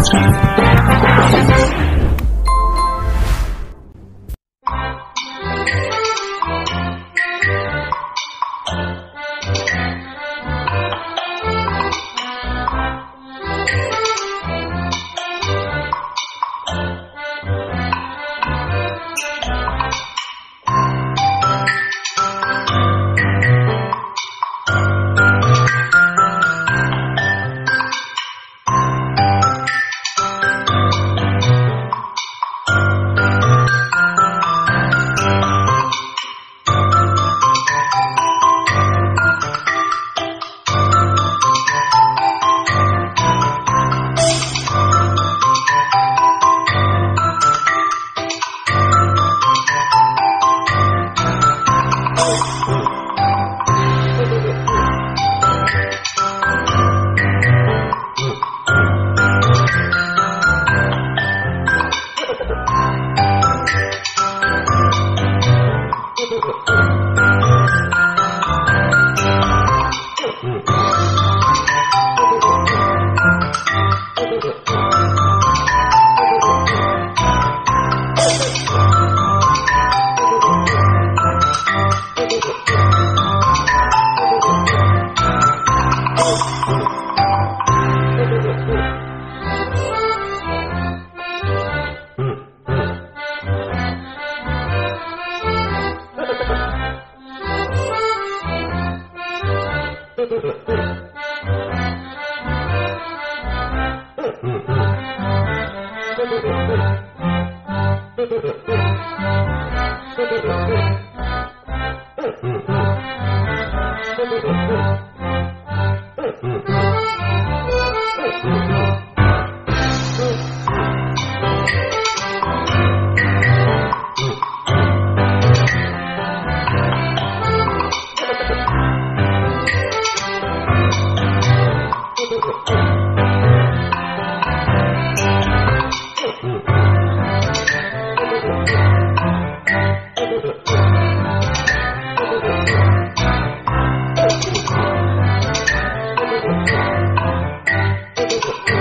Thank you. Ha ha ha! Thank you.